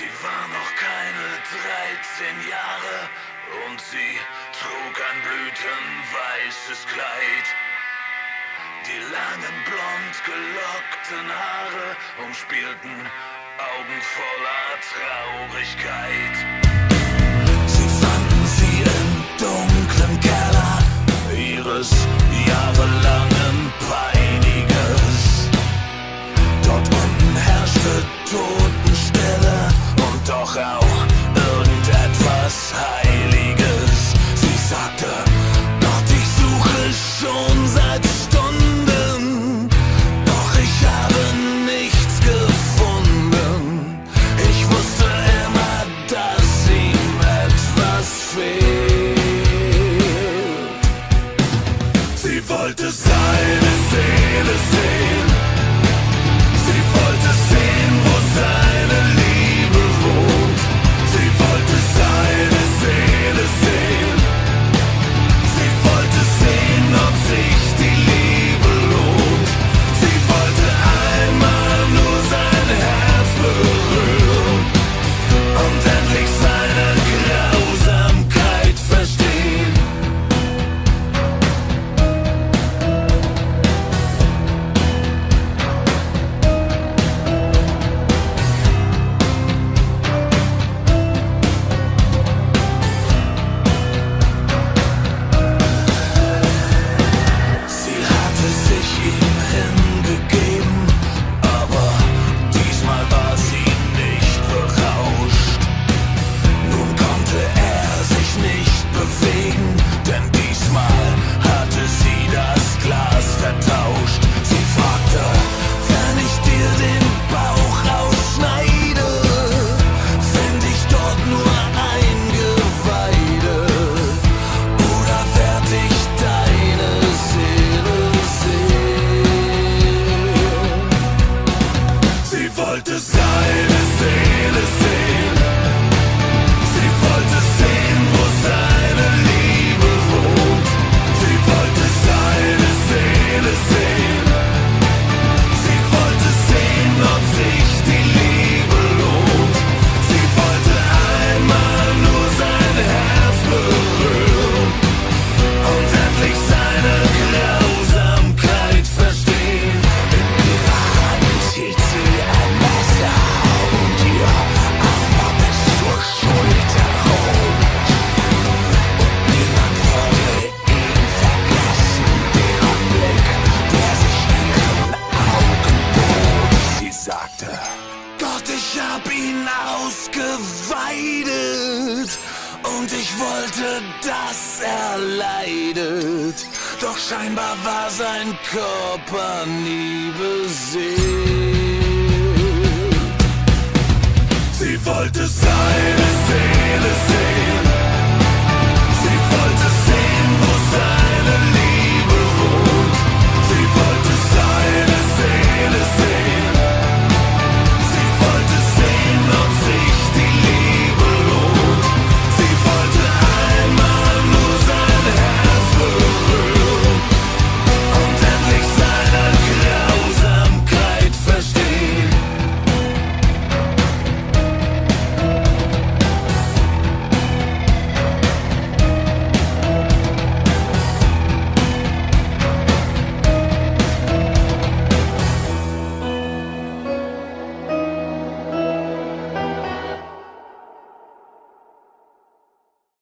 Sie war noch keine 13 Jahre und sie trug ein blütenweißes Kleid. Die langen blond gelockten Haare umspielten Augen voller Traurigkeit. Sie fanden sie im dunklen Keller ihres wollte seine Seele sehen. Und ich wollte, dass er leidet, doch scheinbar war sein Körper nie beseelt. Sie wollte seine Seele sehen.